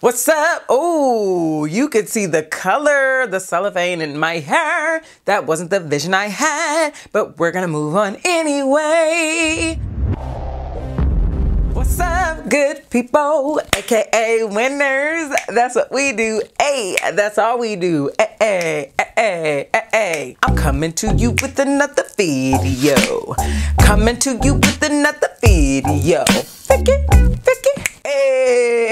What's up? Oh, you could see the color, the cellophane in my hair. That wasn't the vision I had, but we're gonna move on anyway. What's up, good people, aka winners? That's what we do. Hey, that's all we do. Hey, hey, hey, hey. I'm coming to you with another video. Coming to you with another video. Hey, hey, hey,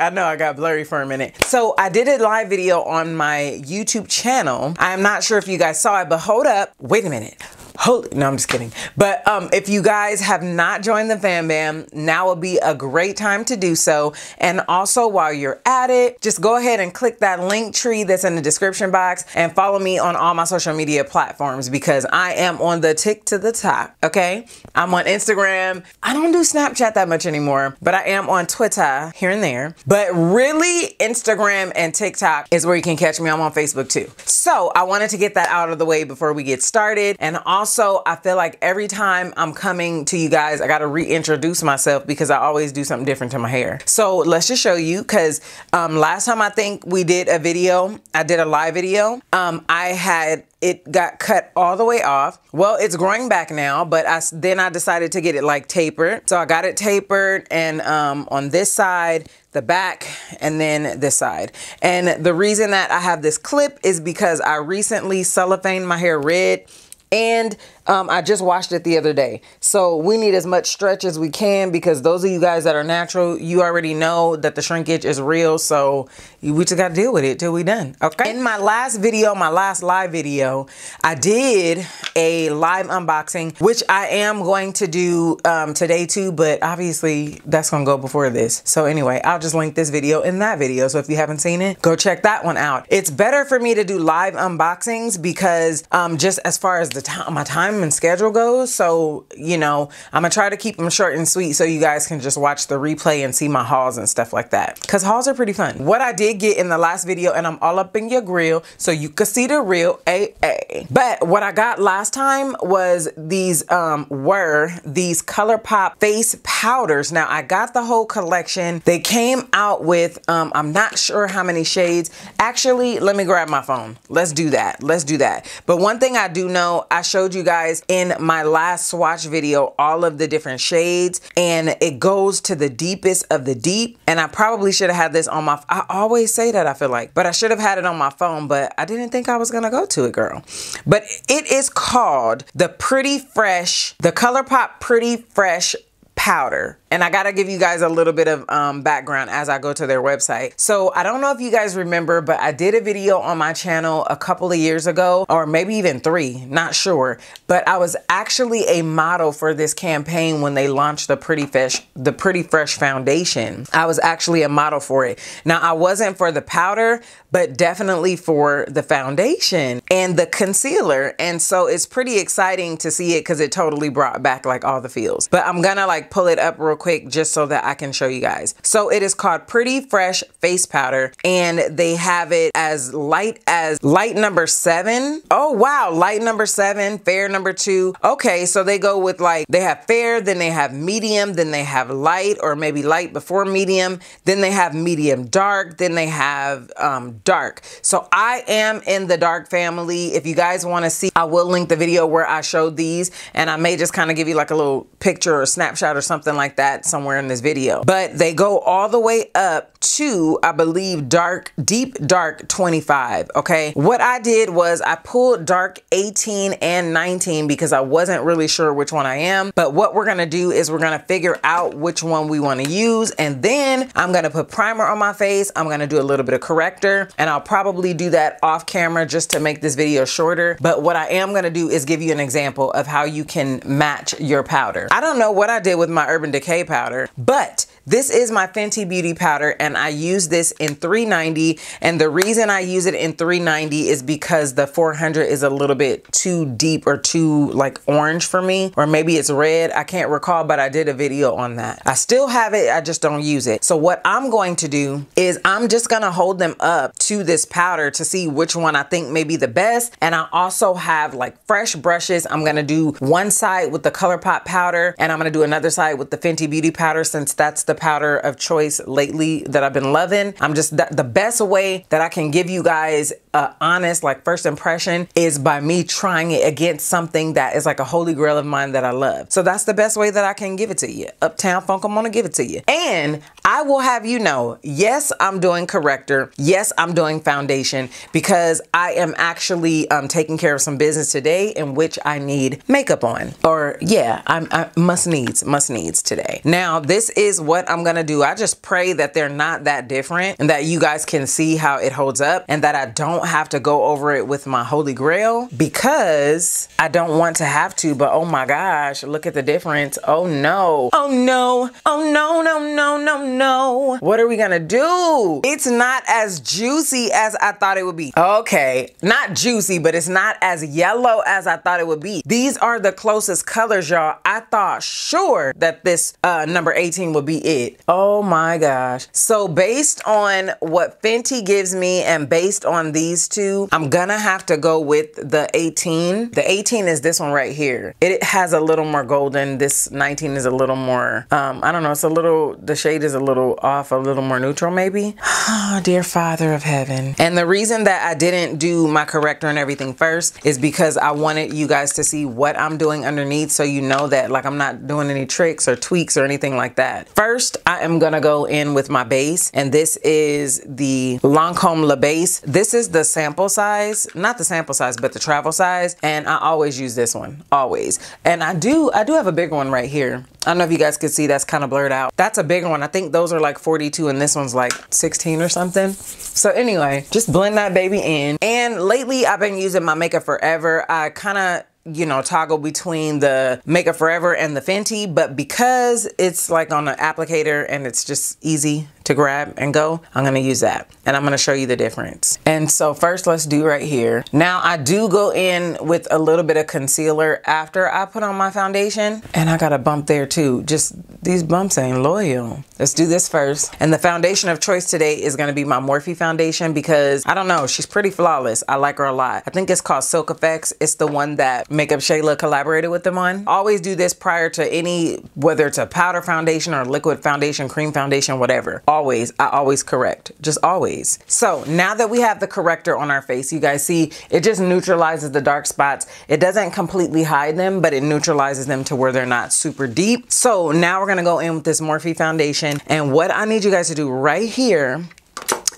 I know I got blurry for a minute. So I did a live video on my YouTube channel. I'm not sure if you guys saw it, but hold up. Wait a minute. Hold, no, I'm just kidding. But um, if you guys have not joined the Fam Bam, now would be a great time to do so. And also while you're at it, just go ahead and click that link tree that's in the description box and follow me on all my social media platforms because I am on the tick to the top, okay? I'm on Instagram. I don't do Snapchat that much anymore, but I am on Twitter here and there. But really, Instagram and TikTok is where you can catch me. I'm on Facebook too. So I wanted to get that out of the way before we get started. And also also, I feel like every time I'm coming to you guys, I got to reintroduce myself because I always do something different to my hair. So let's just show you because um, last time I think we did a video, I did a live video. Um, I had it got cut all the way off. Well, it's growing back now, but I, then I decided to get it like tapered. So I got it tapered and um, on this side, the back, and then this side. And the reason that I have this clip is because I recently cellophane my hair red and um, I just washed it the other day. So we need as much stretch as we can because those of you guys that are natural, you already know that the shrinkage is real. So we just got to deal with it till we're done. Okay. In my last video, my last live video, I did a live unboxing, which I am going to do um, today too, but obviously that's going to go before this. So anyway, I'll just link this video in that video. So if you haven't seen it, go check that one out. It's better for me to do live unboxings because um, just as far as the time, my time and schedule goes. So, you know, I'm gonna try to keep them short and sweet so you guys can just watch the replay and see my hauls and stuff like that. Cause hauls are pretty fun. What I did get in the last video, and I'm all up in your grill so you can see the real AA. But what I got last time was these, um, were these ColourPop face powders. Now I got the whole collection. They came out with, um, I'm not sure how many shades. Actually, let me grab my phone. Let's do that. Let's do that. But one thing I do know, I showed you guys guys in my last swatch video all of the different shades and it goes to the deepest of the deep. And I probably should have had this on my, I always say that I feel like, but I should have had it on my phone, but I didn't think I was gonna go to it, girl. But it is called the Pretty Fresh, the ColourPop Pretty Fresh powder. And I gotta give you guys a little bit of um, background as I go to their website. So I don't know if you guys remember, but I did a video on my channel a couple of years ago, or maybe even three, not sure. But I was actually a model for this campaign when they launched the Pretty Fresh, the Pretty Fresh Foundation. I was actually a model for it. Now I wasn't for the powder, but definitely for the foundation and the concealer. And so it's pretty exciting to see it because it totally brought back like all the feels. But I'm gonna like pull it up real quick just so that I can show you guys. So it is called Pretty Fresh Face Powder and they have it as light as light number seven. Oh wow, light number seven, fair number two. Okay, so they go with like, they have fair, then they have medium, then they have light or maybe light before medium, then they have medium dark, then they have um, dark. So I am in the dark family. If you guys want to see, I will link the video where I showed these and I may just kind of give you like a little picture or snapshot or something like that somewhere in this video. But they go all the way up to, I believe, dark, deep dark 25, okay? What I did was I pulled dark 18 and 19 because I wasn't really sure which one I am. But what we're gonna do is we're gonna figure out which one we wanna use and then I'm gonna put primer on my face. I'm gonna do a little bit of corrector and I'll probably do that off camera just to make this video shorter. But what I am gonna do is give you an example of how you can match your powder. I don't know what I did with my Urban Decay powder, but this is my Fenty Beauty powder and I use this in 390 and the reason I use it in 390 is because the 400 is a little bit too deep or too like orange for me or maybe it's red. I can't recall but I did a video on that. I still have it, I just don't use it. So what I'm going to do is I'm just gonna hold them up to this powder to see which one I think may be the best and I also have like fresh brushes. I'm gonna do one side with the ColourPop powder and I'm gonna do another side with the Fenty Beauty powder since that's the powder of choice lately that I've been loving. I'm just th- the best way that I can give you guys honest like first impression is by me trying it against something that is like a holy grail of mine that I love. So that's the best way that I can give it to you. Uptown Funk, I'm gonna give it to you. And I will have you know, yes, I'm doing corrector. Yes, I'm doing foundation because I am actually um, taking care of some business today in which I need makeup on. Or yeah, I'm I must needs, must needs today. Now, this is what I'm gonna do. I just pray that they're not that different and that you guys can see how it holds up and that I don't have to go over it with my holy grail because I don't want to have to, but oh my gosh, look at the difference. Oh no. Oh no. Oh no, no, no, no, no. What are we gonna do? It's not as juicy as I thought it would be. Okay, not juicy, but it's not as yellow as I thought it would be. These are the closest colors, y'all. I thought sure that this uh, number 18 would be it. Oh my gosh. So based on what Fenty gives me and based on these two, I'm gonna have to go with the 18. The 18 is this one right here. It has a little more golden. This 19 is a little more, um, I don't know, it's a little, the shade is a little off, a little more neutral maybe. Oh, dear Father of Heaven. And the reason that I didn't do my corrector and everything first is because I wanted you guys to see what I'm doing underneath so you know that like I'm not doing any tricks or tweaks or anything like that. First, I am gonna go in with my base and this is the Lancome La Base. This is the sample size, not the sample size, but the travel size. And I always use this one, always. And I do, I do have a bigger one right here. I don't know if you guys can see that's kind of blurred out. That's a bigger one. I think those are like 42 and this one's like 16 or something. So anyway, just blend that baby in. And lately I've been using my Makeup Forever. I kind of you know, toggle between the Makeup Forever and the Fenty, but because it's like on an applicator and it's just easy to grab and go, I'm gonna use that. And I'm gonna show you the difference. And so first let's do right here. Now I do go in with a little bit of concealer after I put on my foundation. And I got a bump there too. Just these bumps ain't loyal. Let's do this first. And the foundation of choice today is gonna be my Morphe foundation because I don't know, she's pretty flawless. I like her a lot. I think it's called Silk Effects. It's the one that Makeup Shayla collaborated with them on. Always do this prior to any, whether it's a powder foundation or liquid foundation, cream foundation, whatever. Always, I always correct, just always. So now that we have the corrector on our face, you guys see, it just neutralizes the dark spots. It doesn't completely hide them, but it neutralizes them to where they're not super deep. So now we're gonna go in with this Morphe foundation. And what I need you guys to do right here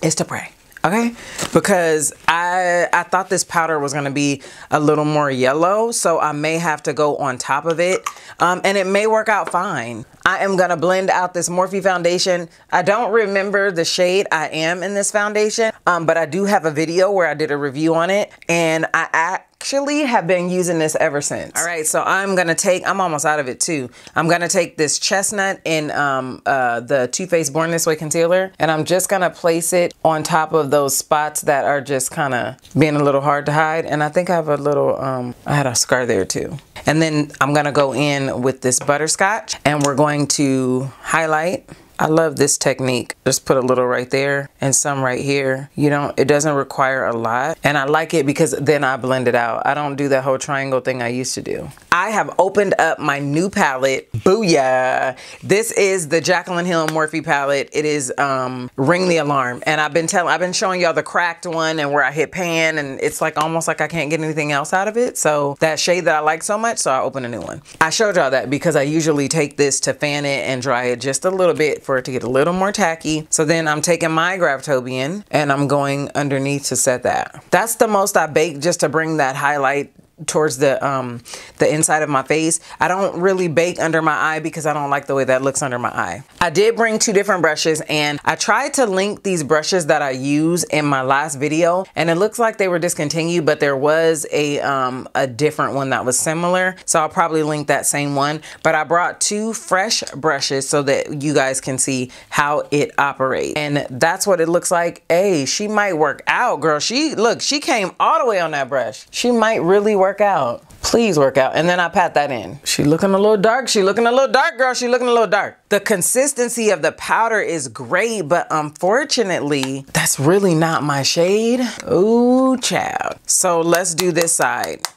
is to pray okay? Because I I thought this powder was gonna be a little more yellow so I may have to go on top of it. Um, and it may work out fine. I am gonna blend out this Morphe foundation. I don't remember the shade I am in this foundation um, but I do have a video where I did a review on it and I, I actually have been using this ever since. All right, so I'm gonna take, I'm almost out of it too. I'm gonna take this chestnut in um, uh, the Too Faced Born This Way concealer, and I'm just gonna place it on top of those spots that are just kind of being a little hard to hide. And I think I have a little, um, I had a scar there too. And then I'm gonna go in with this butterscotch and we're going to highlight I love this technique. Just put a little right there and some right here. You don't, it doesn't require a lot. And I like it because then I blend it out. I don't do that whole triangle thing I used to do. I have opened up my new palette. Booyah. This is the Jaclyn Hill Morphe palette. It is um, Ring the Alarm. And I've been telling, I've been showing y'all the cracked one and where I hit pan and it's like almost like I can't get anything else out of it. So that shade that I like so much, so I opened a new one. I showed y'all that because I usually take this to fan it and dry it just a little bit for it to get a little more tacky. So then I'm taking my Graftobian and I'm going underneath to set that. That's the most I bake just to bring that highlight towards the um the inside of my face. I don't really bake under my eye because i don't like the way that looks under my eye. I did bring two different brushes and i tried to link these brushes that i use in my last video and it looks like they were discontinued but there was a um a different one that was similar. So i'll probably link that same one but i brought two fresh brushes so that you guys can see how it operates. And that's what it looks like. Hey she might work out girl. She look she came all the way on that brush. She might really work out. Please work out. And then I pat that in. She looking a little dark. She looking a little dark, girl. She looking a little dark. The consistency of the powder is great, but unfortunately, that's really not my shade. Ooh, child. So let's do this side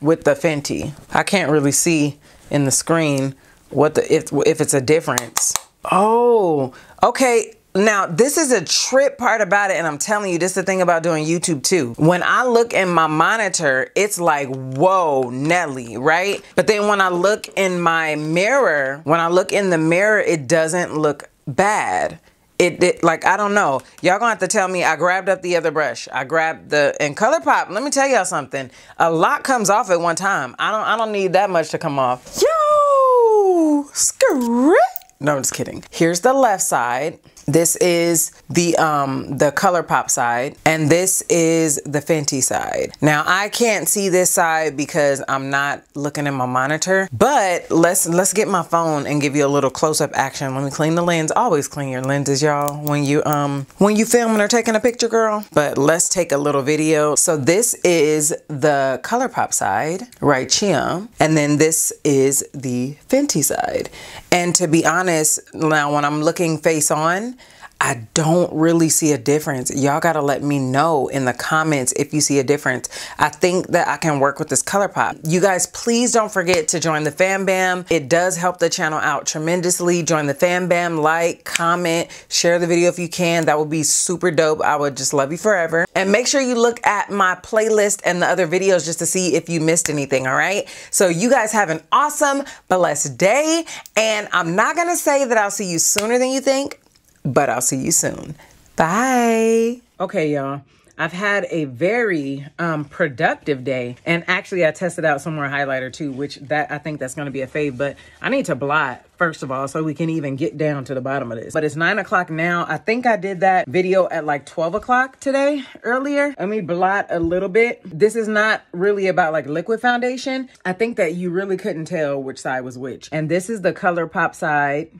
with the Fenty. I can't really see in the screen what the if if it's a difference. Oh, okay. Now, this is a trip part about it, and I'm telling you, this is the thing about doing YouTube too. When I look in my monitor, it's like, whoa, Nelly, right? But then when I look in my mirror, when I look in the mirror, it doesn't look bad. It, it like I don't know. Y'all gonna have to tell me. I grabbed up the other brush. I grabbed the and ColourPop. Let me tell y'all something. A lot comes off at one time. I don't I don't need that much to come off. Yo, skirt. No, I'm just kidding. Here's the left side. This is the um the ColourPop side and this is the Fenty side. Now I can't see this side because I'm not looking at my monitor, but let's let's get my phone and give you a little close-up action. Let me clean the lens. Always clean your lenses, y'all, when you um when you filming or taking a picture, girl. But let's take a little video. So this is the ColourPop side right here. And then this is the Fenty side. And to be honest, now when I'm looking face on, I don't really see a difference. Y'all gotta let me know in the comments if you see a difference. I think that I can work with this ColourPop. You guys, please don't forget to join the Fam Bam. It does help the channel out tremendously. Join the Fam Bam, like, comment, share the video if you can. That would be super dope. I would just love you forever. And make sure you look at my playlist and the other videos just to see if you missed anything, all right? So you guys have an awesome, blessed day. And I'm not gonna say that I'll see you sooner than you think but I'll see you soon. Bye. Okay, y'all. I've had a very um, productive day. And actually, I tested out some more highlighter too, which that I think that's going to be a fave. But I need to blot, first of all, so we can even get down to the bottom of this. But it's 9 o'clock now. I think I did that video at like 12 o'clock today, earlier. Let me blot a little bit. This is not really about like liquid foundation. I think that you really couldn't tell which side was which. And this is the ColourPop side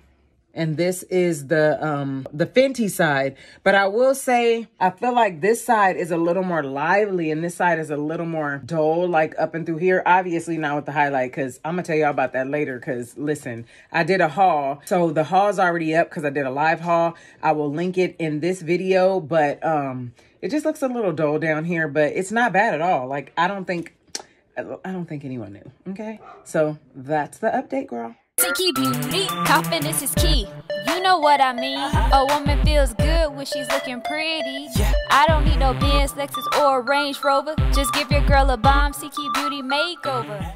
and this is the um the Fenty side. But I will say I feel like this side is a little more lively and this side is a little more dull, like up and through here. Obviously not with the highlight because I'm gonna tell y'all about that later. Because listen, I did a haul, so the haul's already up because I did a live haul. I will link it in this video, but um it just looks a little dull down here, but it's not bad at all. Like I don't think I don't think anyone knew. Okay, so that's the update, girl. Key beauty, confidence is key. You know what I mean. A woman feels good when she's looking pretty. I don't need no Benz, Lexus, or Range Rover. Just give your girl a bomb, CKey Beauty makeover.